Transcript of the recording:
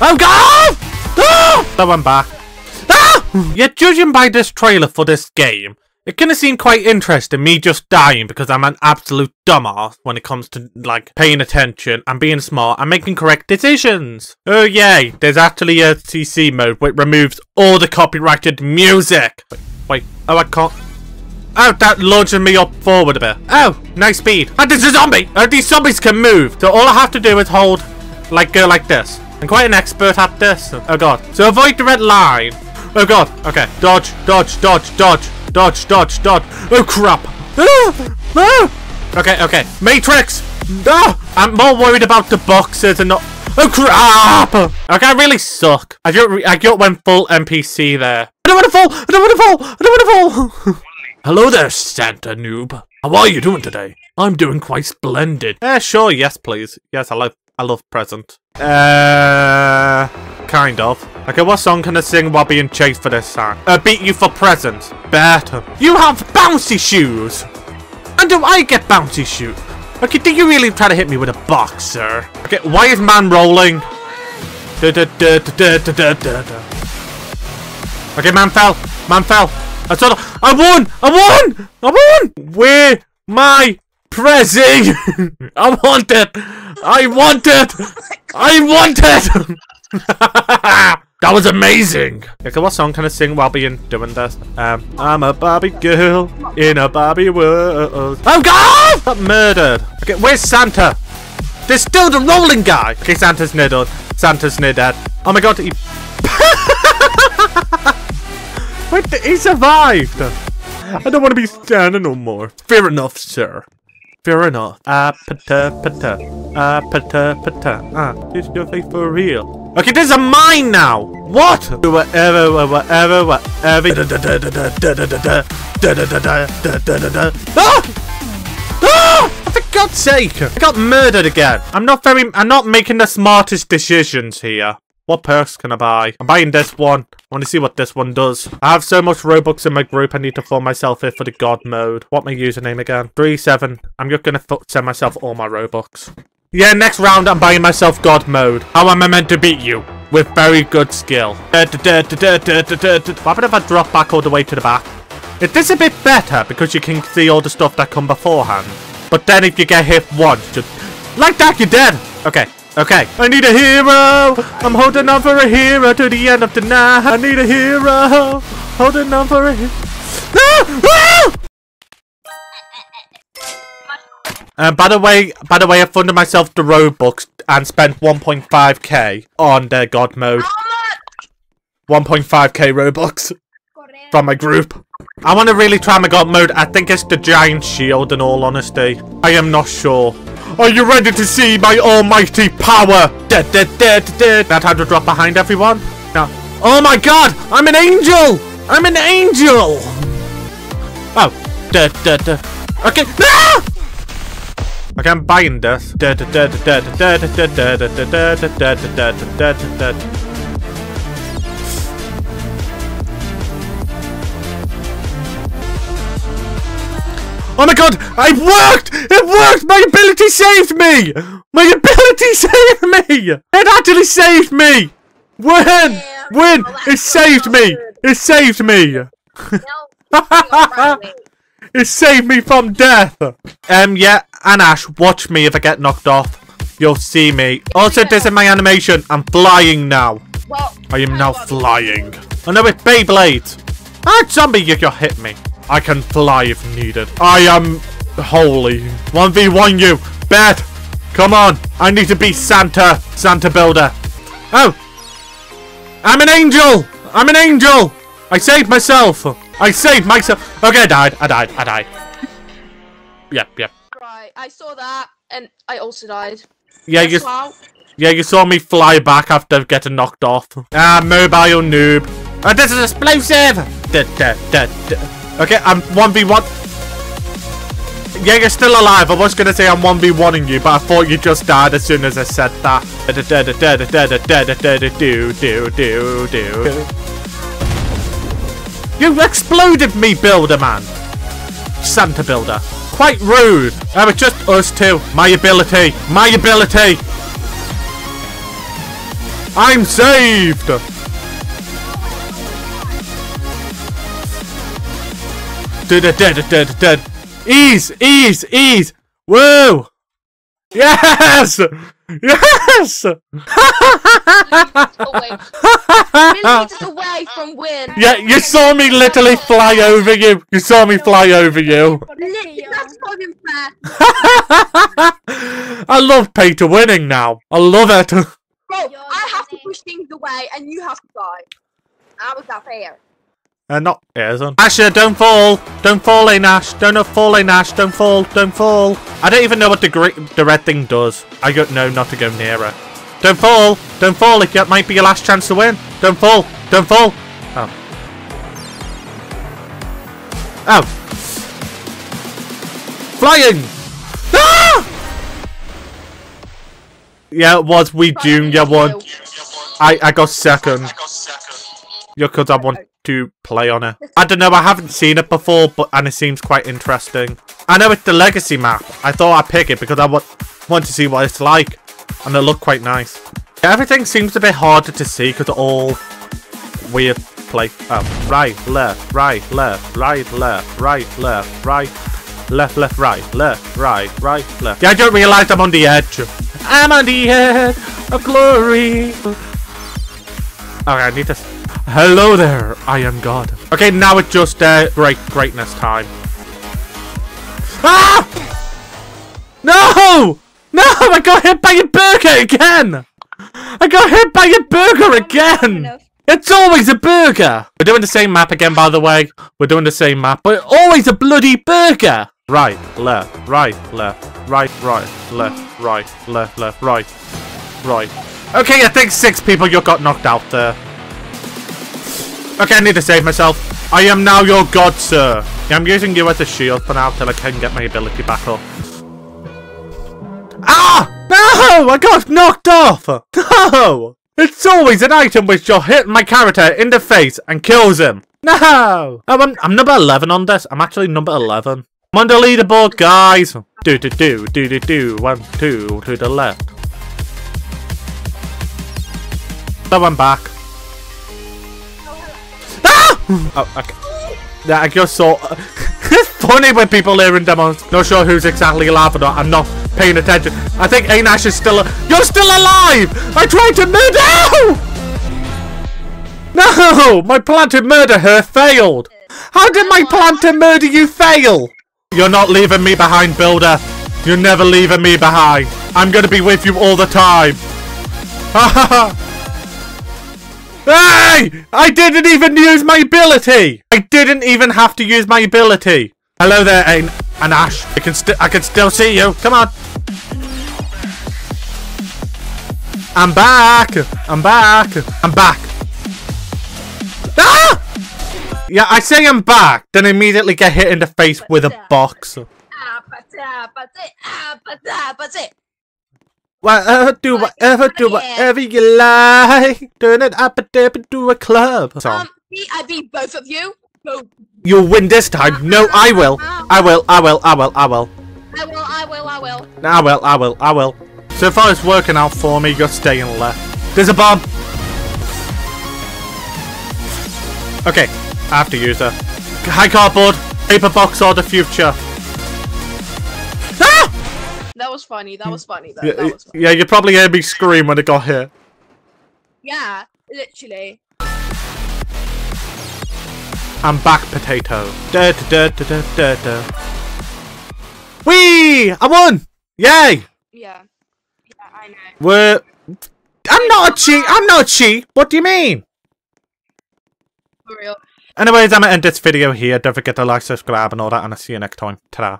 Oh! God! Ah! That went back. Ah! Yeah, judging by this trailer for this game, it kinda seemed quite interesting, me just dying because I'm an absolute dumbass when it comes to, like, paying attention and being smart and making correct decisions. Oh yay, there's actually a CC mode which removes all the copyrighted music. Wait, wait, oh I can't. Oh, that launches me up forward a bit. Oh, nice speed. And there's a zombie! Oh, these zombies can move. So all I have to do is hold, like, go like this. I'm quite an expert at this. Oh god. So avoid the red line. Oh god. Okay. Dodge, dodge, dodge, dodge, dodge, dodge, dodge. Oh crap. Ah! Ah! Okay, okay. Matrix! Ah! I'm more worried about the boxes and not... Oh crap! Okay, I really suck. I just, I just went full NPC there. I don't want to fall! I don't want to fall! I don't want to fall! Hello there, Santa noob. How are you doing today? I'm doing quite splendid. Eh, sure, yes, please. Yes, I love, I love present. Uh, kind of. Okay, what song can I sing while being chased for this song? Uh, beat you for present. Better. You have bouncy shoes! And do I get bouncy shoes? Okay, did you really try to hit me with a box, sir? Okay, why is man rolling? Da, da, da, da, da, da, da, da. Okay, man fell. Man fell. I saw the- I won! I won! I won! Where my prezi? I want it! I want it! I want it! that was amazing! Okay, what song can I sing while being doing this? Um, I'm a Barbie girl in a Barbie world. Oh God! Got murdered. Okay, where's Santa? There's still the rolling guy. Okay, Santa's near dead. Santa's near dead. Oh my God, he. Wait, he survived! I don't want to be standing no more. Fair enough, sir. Enough. Ah, pata, pata. Ah, pata, pata. Ah, this is your for real. Okay, this is a mine now! What? Whatever, whatever, whatever. Ah! Ah! For God's sake! I got murdered again. I'm not very. I'm not making the smartest decisions here. What perks can I buy? I'm buying this one. I want to see what this one does. I have so much Robux in my group, I need to form myself here for the God mode. What my username again? 3-7. I'm just gonna send myself all my Robux. Yeah, next round I'm buying myself God mode. How am I meant to beat you? With very good skill. What happened if I drop back all the way to the back? It is a bit better because you can see all the stuff that come beforehand. But then if you get hit once, just like that, you're dead. Okay, okay. I need a hero. I'm holding on for a hero to the end of the night. I need a hero. Holding on for a hero. Ah! Ah! And by the way, by the way, I funded myself the Robux and spent 1.5k on their God mode. 1.5k Robux from my group. I want to really try my God mode. I think it's the giant shield in all honesty. I am not sure. Are you ready to see my almighty power? Da, da, da, da. That had to drop behind everyone? No. Oh my god! I'm an angel! I'm an angel! Oh. Da, da, da. Okay. No! Okay, I'm buying this. Oh my god! It worked! It worked! My ability saved me! My ability saved me! It actually saved me! Win! Win! It saved me! It saved me! It saved me from death! Um, yeah, and Ash, watch me if I get knocked off. You'll see me. Also, this is my animation. I'm flying now. Well, I am now flying. Oh no, it's Beyblade! Ah, zombie, you can hit me. I can fly if needed. I am holy. 1v1 you. Bet. Come on. I need to be Santa. Santa Builder. Oh. I'm an angel. I'm an angel. I saved myself. I saved myself. Okay, I died. I died. I died. Yep, yep. right, I saw that, and I also died. Yeah, you, Wow. yeah, you saw me fly back after getting knocked off. Ah, mobile noob. Oh, this is explosive. Da, da, da, da. Okay, I'm 1v1. Yeah, you're still alive. I was going to say I'm 1v1ing you, but I thought you just died as soon as I said that. Do, do, do, do. You exploded me, Builder Man. Santa Builder. Quite rude. I was just us two. My ability. My ability. I'm saved. Ease! Ease! Ease! Woo! Yes! Yes! away. Millimeters away from win. yeah, you saw me literally fly over you. You saw me fly over you. That's not fair. I love pay to winning now. I love it. Bro, I have to push things away and you have to die. How is that fair? Uh, not it isn't. Asher, don't fall. Don't fall, eh, Nash. Don't fall, eh, Nash. Don't fall. Don't fall. I don't even know what the gre the red thing does. I don't know not to go nearer. Don't fall. Don't fall. It that might be your last chance to win. Don't fall. Don't fall. Oh. Oh. Flying. Ah! Yeah, it was we Junior one. I I got second. Yeah, because I want to play on it. I don't know, I haven't seen it before, but and it seems quite interesting. I know it's the legacy map. I thought I'd pick it because I want, want to see what it's like. And it looked quite nice. Everything seems a bit harder to see because they're all weird play. Oh, right, left, right, left, right, left, right, left, right, left, left, right, left, right, right, left. Yeah, I don't realise I'm on the edge. I'm on the edge of glory. Okay, I need to... Hello there, I am God. Okay, now it's just uh, great greatness time. Ah! No! No! I got hit by a burger again! I got hit by a burger again! It's always a burger! We're doing the same map again, by the way. We're doing the same map, but always a bloody burger! Right, left, right, left, right, right, left, right, left, left, right, right. Okay, I think six people you got knocked out there. Okay, I need to save myself. I am now your god, sir. Yeah, I'm using you as a shield for now till I can get my ability back up. Ah! No! I got knocked off! No! It's always an item which will hit my character in the face and kills him. No! Oh, I'm, I'm number 11 on this. I'm actually number 11. I'm on the leaderboard, guys. Do, do, do, do, do, do. One, two, to the left. So I'm back. Oh, okay. Yeah, I just saw. it's funny when people in demos. Not sure who's exactly laughing or I'm not paying attention. I think Anash is still. You're still alive! I tried to murder. No! My plan to murder her failed. How did my plan to murder you fail? You're not leaving me behind, Builder. You're never leaving me behind. I'm gonna be with you all the time. Ha ha ha! Hey! I didn't even use my ability! I didn't even have to use my ability! Hello there, Ain and Ash. I can still I can still see you. Come on. I'm back! I'm back! I'm back! Ah! Yeah, I say I'm back, then immediately get hit in the face with a box. Whatever, do whatever, do whatever you like. Turn it up and dip into a club. Song. Um, I beat both of you. Both. You'll win this time. No, I will. I will, I will, I will, I will. I will, I will, I will. I will, I will, I will. So far it's working out for me, you're staying left. There's a bomb! Okay, I have to use her. Hi cardboard! Paper box or the future. Funny. That was funny. Though. Yeah, That was funny. yeah, you probably heard me scream when it got hit. Yeah, literally. I'm back, potato. Da da da da da da da. I won! Yay! Yeah. Yeah, I know. We're... I'm not a cheat! I'm not a cheat! What do you mean? For real. Anyways, I'm gonna end this video here. Don't forget to like, subscribe, and all that, and I'll see you next time. Ta-da.